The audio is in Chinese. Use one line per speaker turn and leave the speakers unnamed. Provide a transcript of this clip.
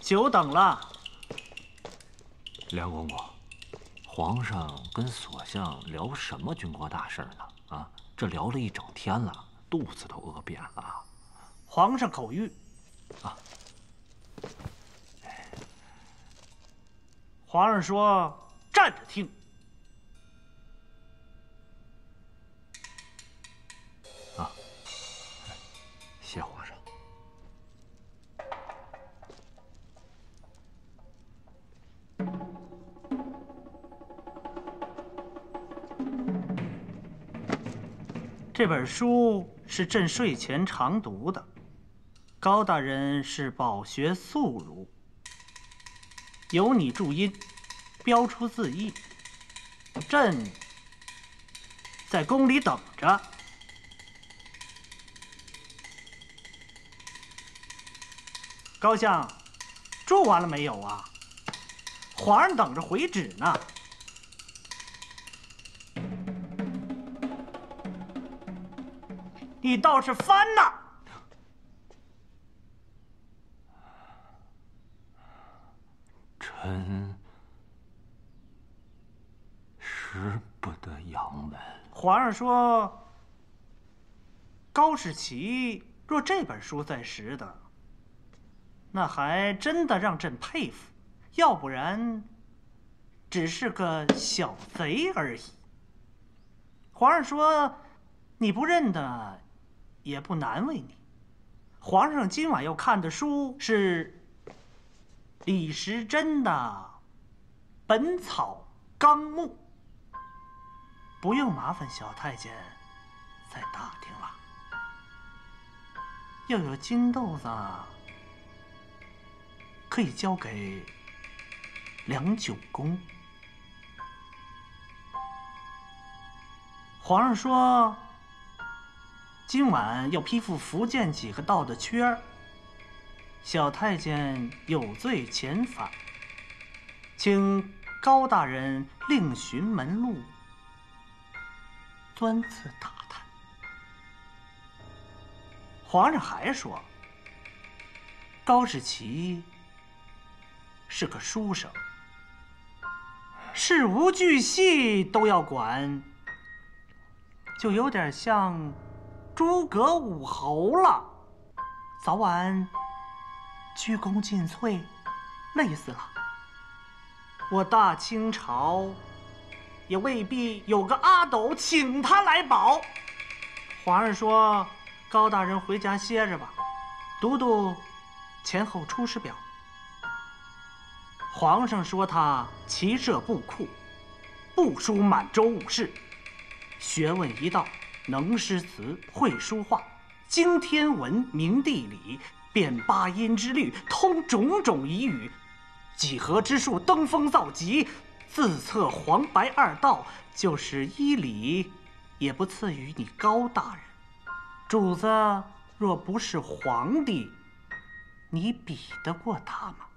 久等了。
梁公公，皇上跟所相聊什么军国大事呢？啊，这聊了一整天了，肚子都饿扁了。
皇上口谕。啊。皇上说：“站着听。”这本书是朕睡前常读的。高大人是饱学素儒。由你注音，标出字义。朕在宫里等着。高相，注完了没有啊？皇上等着回旨呢。你倒是翻呐！
臣识不得洋文。
皇上说：“高士奇若这本书在识的，那还真的让朕佩服；要不然，只是个小贼而已。”皇上说：“你不认得，也不难为你。皇上今晚要看的书是。”李时珍的《本草纲目》，不用麻烦小太监再打听了。又有金豆子，可以交给梁九公。皇上说，今晚要批复福建几个道的缺儿。小太监有罪遣返，请高大人另寻门路，专次打探。皇上还说，高士奇是个书生，事无巨细都要管，就有点像诸葛武侯了，早晚。鞠躬尽瘁，累死了。我大清朝也未必有个阿斗请他来保。皇上说：“高大人回家歇着吧，读读前后出师表。”皇上说他骑射布库，不输满洲武士，学问一道，能诗词，会书画，精天文，明地理。辨八音之律，通种种彝语，几何之术，登峰造极，自测黄白二道，就是医理，也不次于你高大人。主子若不是皇帝，你比得过他吗？